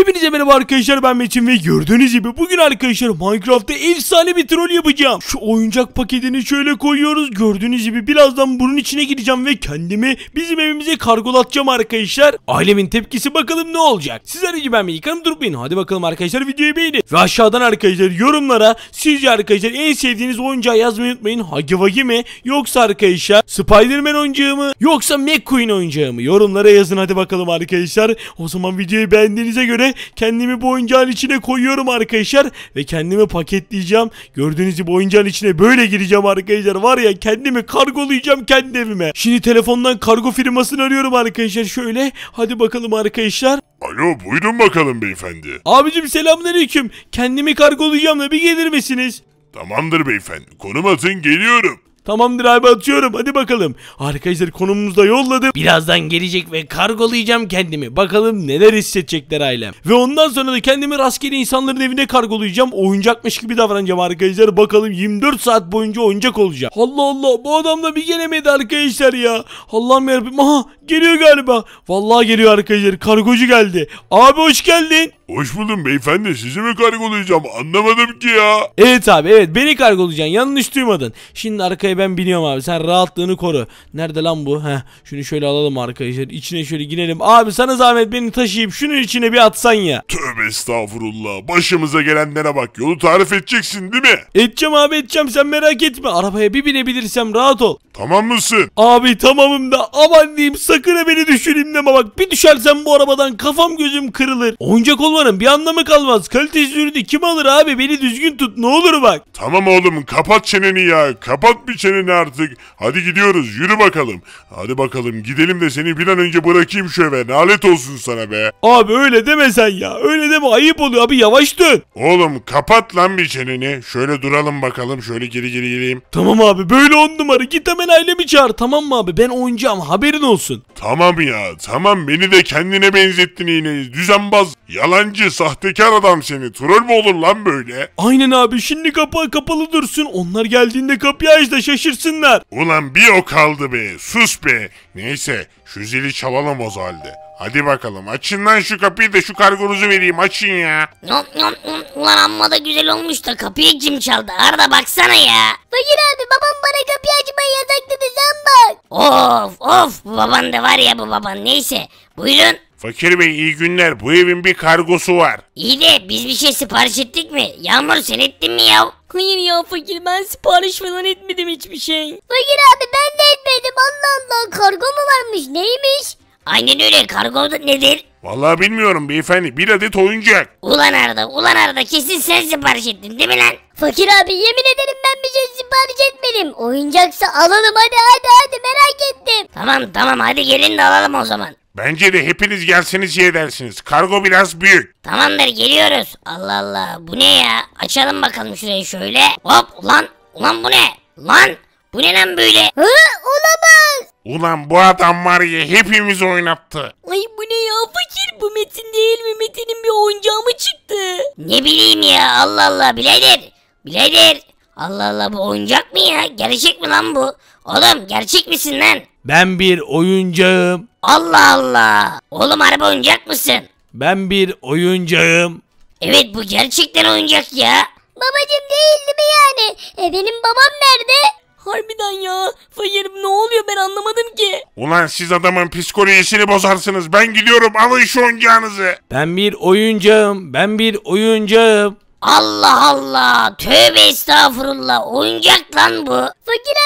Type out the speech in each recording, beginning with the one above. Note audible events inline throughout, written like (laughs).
Hepinize merhaba arkadaşlar ben Metin ve gördüğünüz gibi bugün arkadaşlar Minecraft'ta efsane bir troll yapacağım. Şu oyuncak paketini şöyle koyuyoruz. Gördüğünüz gibi birazdan bunun içine gireceğim ve kendimi bizim evimize kargolatacağım arkadaşlar. Ailemin tepkisi bakalım ne olacak. Sizler gibi ben yıkarım durmayın. Hadi bakalım arkadaşlar videoyu beğenin. Ve aşağıdan arkadaşlar yorumlara sizce arkadaşlar en sevdiğiniz oyuncağı yazmayı unutmayın. Hagi Wagi mi yoksa arkadaşlar Spider-Man oyuncağı mı yoksa McQueen oyuncağı mı? Yorumlara yazın hadi bakalım arkadaşlar. O zaman videoyu beğendiğinize göre kendimi bu oyuncağın içine koyuyorum arkadaşlar. Ve kendimi paketleyeceğim. Gördüğünüz gibi oyuncağın içine böyle gireceğim arkadaşlar. Var ya kendimi kargolayacağım kendi evime. Şimdi telefondan kargo firmasını arıyorum arkadaşlar. Şöyle hadi bakalım arkadaşlar. Alo buyurun bakalım beyefendi. Abicim selamünaleyküm. Kendimi kargolayacağım da bir gelir misiniz? Tamamdır beyefendi. Konum atın geliyorum. Tamamdır abi atıyorum hadi bakalım. Arkadaşlar konumumuzu da yolladım. Birazdan gelecek ve kargolayacağım kendimi. Bakalım neler hissedecekler ailem. Ve ondan sonra da kendimi rastgele insanların evine kargolayacağım. Oyuncakmış gibi davranacağım arkadaşlar. Bakalım 24 saat boyunca oyuncak olacağım. Allah Allah bu adam da bir gelemedi arkadaşlar ya. Allah'ım yarabbim. Aha geliyor galiba. Vallahi geliyor arkadaşlar. Kargocu geldi. Abi hoş geldin. Hoş buldum beyefendi. Sizi mi kargolayacağım? Anlamadım ki ya. Evet abi evet beni kargolayacaksın yanlış duymadın. Şimdi arkaya ben biniyorum abi sen rahatlığını koru. Nerede lan bu? Heh şunu şöyle alalım arkadaşlar içine şöyle girelim. Abi sana zahmet beni taşıyıp şunun içine bir atsan ya. Tövbe estağfurullah. Başımıza gelenlere bak. Yolu tarif edeceksin değil mi? Edeceğim abi edeceğim sen merak etme. Arabaya bir binebilirsem rahat ol. Tamam mısın? Abi tamamım da aman diyeyim sakın ha beni düşüreyim deme bak. Bir düşersem bu arabadan kafam gözüm kırılır. Oyuncak olmanın bir anlamı kalmaz. Kalitesiz ürünü kim alır abi beni düzgün tut ne olur bak. Tamam oğlum kapat çeneni ya. Kapat bir çeneni artık. Hadi gidiyoruz. Yürü bakalım. Hadi bakalım gidelim de seni bir an önce bırakayım şu eve. Nalet olsun sana be. Abi öyle deme sen ya. Öyle deme ayıp oluyor abi yavaş dön. Oğlum kapat lan bir çeneni. Şöyle duralım bakalım. Şöyle geri geri geleyim. Tamam abi böyle on numara git hemen ailemi çağır tamam mı abi ben oyuncağım haberin olsun. Tamam ya tamam beni de kendine benzettin yine düzenbaz yalancı sahtekar adam seni troll mü olur lan böyle Aynen abi şimdi kapı kapalı dursun onlar geldiğinde kapıyı aç da şaşırsınlar. Ulan bir o kaldı be sus be neyse şu zili çalalım o halde Hadi bakalım açın lan şu kapıyı da şu kargonuzu vereyim açın ya Yom yom yom. Ulan amma da güzel olmuş da kapıyı kim çaldı? Arda baksana ya. Fakir abi babam bana kapıyı açmayı yasakladı sen bak. Of of bu baban da var ya bu baban neyse. Buyurun. Fakir bey iyi günler bu evin bir kargosu var İyi de biz bir şey sipariş ettik mi? Yağmur sen ettin mi ya? Hayır ya fakir ben sipariş falan etmedim hiçbir şey. Fakir abi ben de etmedim Allah Allah kargo mu varmış neymiş? Aynen öyle kargo da nedir? Vallahi bilmiyorum beyefendi bir adet oyuncak Ulan Arda ulan Arda kesin sen sipariş ettin değil mi lan? Fakir abi yemin ederim ben bir şey sipariş etmedim. Oyuncaksa alalım hadi hadi hadi merak ettim. Tamam tamam hadi gelin de alalım o zaman. Bence de hepiniz gelseniz iyi edersiniz kargo biraz büyük Tamamdır geliyoruz. Allah Allah bu ne ya? Açalım bakalım şurayı şöyle. Hop ulan ulan bu ne? Lan bu ne lan böyle? Hı olamaz. Ulan bu adam var ya hepimizi oynattı Ay bu ne ya fakir bu Metin değil mi? Metin'in bir oyuncağı mı çıktı? Ne bileyim ya Allah Allah birader. Birader. Allah Allah bu oyuncak mı ya? Gerçek mi lan bu? Oğlum gerçek misin lan? Ben bir oyuncağım. Allah Allah. Oğlum araba oyuncak mısın? Ben bir oyuncağım. Evet bu gerçekten oyuncak ya. Babacım değildi mi yani? E benim babam nerede? Harbiden ya. Fakir ne oluyor ben anlamadım ki. Ulan siz adamın psikolojisini bozarsınız ben gidiyorum alın şu oyuncağınızı Ben bir oyuncağım. Ben bir oyuncağım. Allah Allah. Tövbe estağfurullah. Oyuncak lan bu. Fakir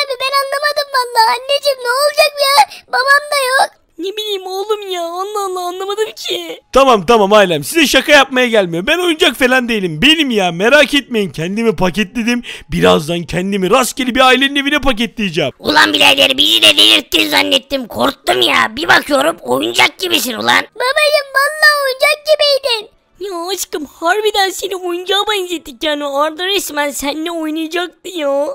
abi ben anlamadım valla. Anneciğim ne olacak ya? Babam da yok. Ne bileyim oğlum ya Allah Allah anlamadım ki. Tamam tamam ailem size şaka yapmaya gelmiyor. Ben oyuncak falan değilim. Benim ya merak etmeyin kendimi paketledim. Birazdan kendimi rastgele bir ailenin evine paketleyeceğim. Ulan birader bizi de delirttin zannettim. Korktum ya. Bir bakıyorum oyuncak gibisin ulan. Babacım valla oyuncak gibiydin. Ya aşkım harbiden seni oyuncağa benzettik yani Arda resmen seninle oynayacaktı ya. (laughs)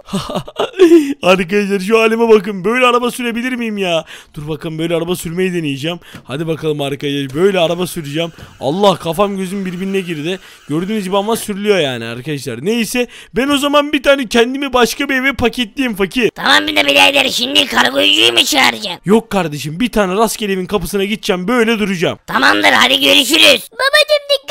Arkadaşlar şu halime bakın. Böyle araba sürebilir miyim ya? Dur bakın böyle araba sürmeyi deneyeceğim. Hadi bakalım arkadaşlar. Böyle araba süreceğim. Allah kafam gözüm birbirine girdi. Gördüğünüz gibi ama sürülüyor yani arkadaşlar. Neyse ben o zaman bir tane kendimi başka bir eve paketleyeyim fakir. Tamam bir de birader şimdi kargocuyu mu çağıracağım? Yok kardeşim bir tane rastgele evin kapısına gideceğim böyle duracağım. Tamamdır hadi görüşürüz. Babacım dikkat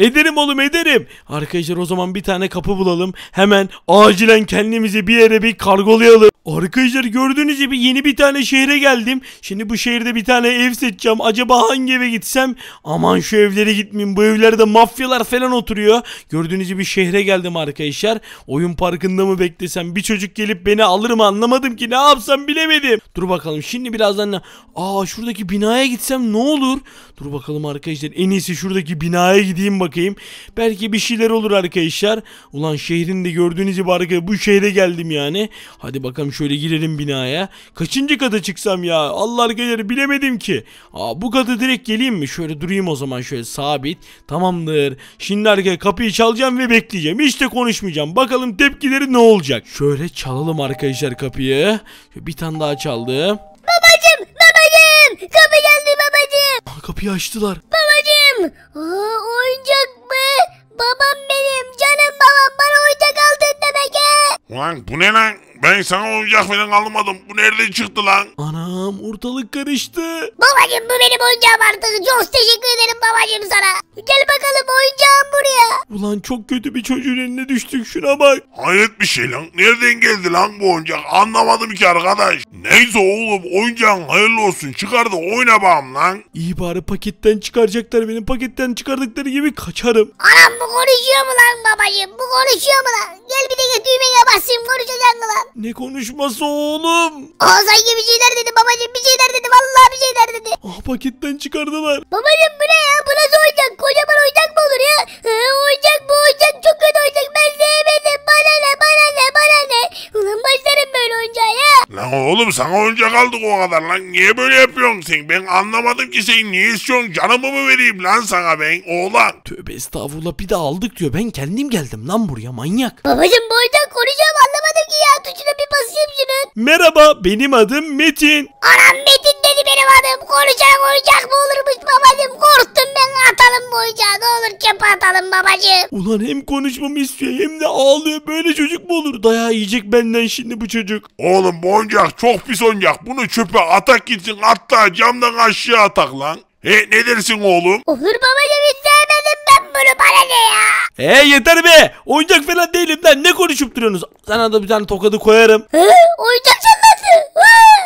Ederim oğlum ederim. Arkadaşlar o zaman bir tane kapı bulalım. Hemen acilen kendimizi bir yere bir kargolayalım. Arkadaşlar gördüğünüz gibi yeni bir tane şehre geldim. Şimdi bu şehirde bir tane ev seçeceğim. Acaba hangi eve gitsem? Aman şu evlere gitmeyeyim. Bu evlerde mafyalar falan oturuyor. Gördüğünüz gibi şehre geldim arkadaşlar. Oyun parkında mı beklesem? Bir çocuk gelip beni alır mı anlamadım ki. Ne yapsam bilemedim. Dur bakalım şimdi birazdan ne? Aa şuradaki binaya gitsem ne olur? Dur bakalım arkadaşlar. En iyisi şuradaki binaya gideyim bakayım. Belki bir şeyler olur arkadaşlar. Ulan şehrin de gördüğünüz gibi arkadaşlar bu şehre geldim yani. Hadi bakalım şöyle girelim binaya. Kaçıncı kata çıksam ya? Allah arkadaşlar bilemedim ki. Aa bu kata direkt geleyim mi? Şöyle durayım o zaman şöyle sabit. Tamamdır. Şimdi arkadaşlar kapıyı çalacağım ve bekleyeceğim. Hiç de konuşmayacağım. Bakalım tepkileri ne olacak? Şöyle çalalım arkadaşlar kapıyı. Bir tane daha çaldım. Babacım babacım kapı geldi babacım. Aa, kapıyı açtılar. Aa, oyuncak mı? Babam benim canım babam bana oyuncak aldın demek he. Ulan bu ne lan? Ben sana oyuncak falan almadım. Bu nereden çıktı lan? Anam ortalık karıştı. Babacım bu benim oyuncağım artık. Çok teşekkür ederim babacım sana. Gel bakalım oyuncağım buraya. Ulan çok kötü bir çocuğun eline düştük şuna bak. Hayret bir şey lan. Nereden geldi lan bu oyuncak? Anlamadım ki arkadaş. Neyse oğlum oyuncağın hayırlı olsun. Çıkar da oyna bağım lan. İyi bari paketten çıkaracaklar benim paketten çıkardıkları gibi kaçarım. Anam bu konuşuyor mu lan babacım? Bu konuşuyor mu lan? Gel bir de düğmeye lan? Ne konuşması oğlum? Aa sanki bir şeyler dedi babacım bir şeyler dedi. Vallahi bir şeyler dedi. Ah paketten çıkardılar. Babacım bu ne ya? Bu nasıl oyuncak? Kocaman oyuncak mı olur ya? Ee, oyuncak bu oyuncak çok kötü oyuncak. Ben sevmedim. Bana ne bana ne bana ne? Ulan başlarım böyle oyuncağa ya. Lan oğlum sana oyuncak aldık o kadar lan. Niye böyle yapıyorsun sen? Ben anlamadım ki sen niye istiyorsun? Canımı mı vereyim lan sana ben oğlan? Tövbe estağfurullah bir de aldık diyor. Ben kendim geldim lan buraya manyak. Babacım bu oyuncak konuşuyor mu? Anlamadım ki ya. Tuşuna bir basayım şunun. Merhaba benim adım Metin. Anam Metin dedi benim adım. Konuşan oyuncak mı olurmuş babacım? Çöpe atalım babacım. Ulan hem konuşmamı istiyor hem de ağlıyor. Böyle çocuk mu olur? Dayağı yiyecek benden şimdi bu çocuk. Oğlum bu oyuncak çok pis oyuncak. Bunu çöpe atak gitsin hatta camdan aşağı atak lan. He ne dersin oğlum? Olur babacım hiç sevmedim ben bunu. Bana ne ya? He yeter be. Oyuncak falan değilim lan. Ne konuşup duruyorsunuz? Sana da bir tane tokadı koyarım. Hı? Oyuncak çatladı. Hı?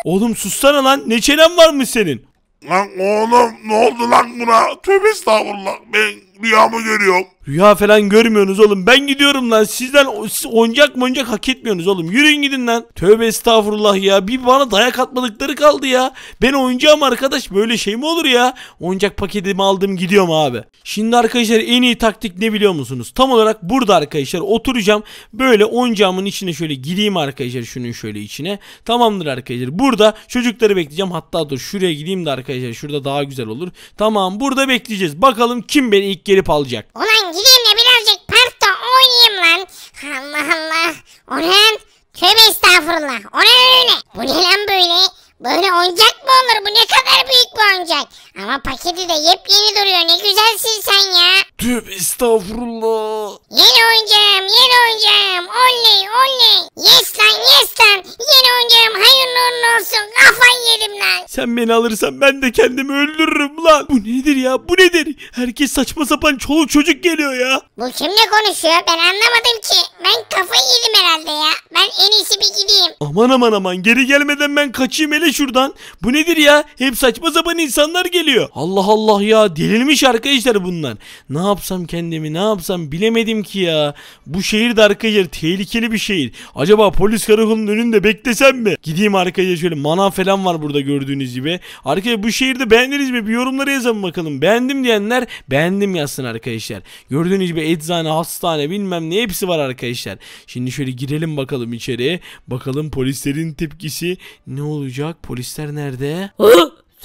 Oğlum sussana lan. Ne çenen varmış senin? Lan oğlum ne oldu lan buna? Tövbe estağfurullah. Ben rüyamı görüyorum. Rüya falan görmüyorsunuz oğlum. Ben gidiyorum lan. Sizden siz oyuncak oyuncak hak etmiyorsunuz oğlum. Yürüyün gidin lan. Tövbe estağfurullah ya. Bir bana dayak atmadıkları kaldı ya. Ben oyuncağım arkadaş. Böyle şey mi olur ya? Oyuncak paketimi aldım gidiyorum abi. Şimdi arkadaşlar en iyi taktik ne biliyor musunuz? Tam olarak burada arkadaşlar oturacağım. Böyle oyuncağımın içine şöyle gireyim arkadaşlar şunun şöyle içine. Tamamdır arkadaşlar. Burada çocukları bekleyeceğim. Hatta dur şuraya gideyim de arkadaşlar. Şurada daha güzel olur. Tamam burada bekleyeceğiz. Bakalım kim beni ilk gelip alacak. Ulan gideyim de birazcık parkta oynayayım lan. Allah Allah. O ne lan? Tövbe estağfurullah. O ne öyle? Bu ne lan böyle? Böyle oyuncak mı olur? Bu ne kadar büyük bir oyuncak. Ama paketi de yepyeni duruyor. Ne güzelsin sen ya. Tövbe estağfurullah. Yeni oyuncağım, yeni oyuncağım. Oley, oley. Yes lan, yes lan. Yeni oyuncağım hayırlı uğurlu olsun. Kafayı yedim lan. Sen beni alırsan ben de kendimi öldürürüm lan. Bu nedir ya? Bu nedir? Herkes saçma sapan çoluk çocuk geliyor ya. Bu kimle konuşuyor? Ben anlamadım ki. Ben kafayı yedim herhalde ya. Ben en iyisi bir gideyim. Aman aman aman geri gelmeden ben kaçayım hele şuradan. Bu nedir ya? Hep saçma sapan insanlar geliyor. Allah Allah ya delirmiş arkadaşlar bunlar. Ne yapsam kendimi ne yapsam bilemedim ki ya. Bu şehir de arkadaşlar tehlikeli bir şehir. Acaba polis karakolunun önünde beklesem mi? Gideyim arkadaşlar şöyle manav falan var burada gördüğünüz gibi. Arkadaşlar bu şehirde beğendiniz mi? Bir yorumlara yazın bakalım. Beğendim diyenler beğendim yazsın arkadaşlar. Gördüğünüz gibi eczane, hastane bilmem ne hepsi var arkadaşlar. Şimdi şöyle girelim bakalım içeri. Bakalım polislerin tepkisi ne olacak? Polisler nerede?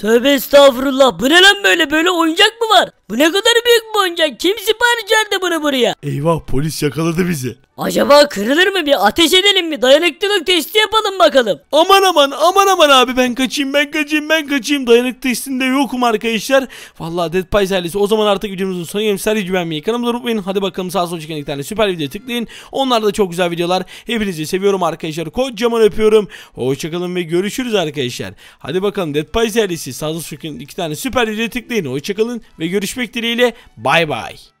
Tövbe estağfurullah. Bu ne lan böyle? Böyle oyuncak mı var? Bu ne kadar büyük bir oyuncak. Kim sipariş bunu buraya? Eyvah polis yakaladı bizi. Acaba kırılır mı bir ateş edelim mi? Dayanıklılık testi yapalım bakalım. Aman aman aman aman abi ben kaçayım ben kaçayım ben kaçayım dayanık testinde yokum arkadaşlar. Vallahi Dead Pies ailesi o zaman artık videomuzun sonuna gelmiş. Sadece güvenmeyi kanalımıza unutmayın. Hadi bakalım sağ sol çıkan iki tane süper video tıklayın. Onlar da çok güzel videolar. Hepinizi seviyorum arkadaşlar. Kocaman öpüyorum. Hoşçakalın ve görüşürüz arkadaşlar. Hadi bakalım Dead Pies ailesi sağ sol çıkan iki tane süper video tıklayın. Hoşçakalın ve görüşmek dileğiyle. Bay bay.